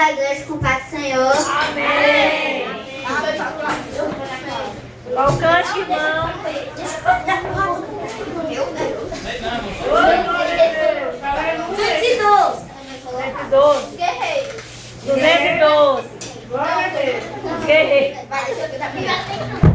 A igreja com o Pai do Senhor. Amém. Alcance, irmão. Vencedor. 112. Guerreiro. 212. Glória a Deus. Guerreiro. Vai, deixa eu.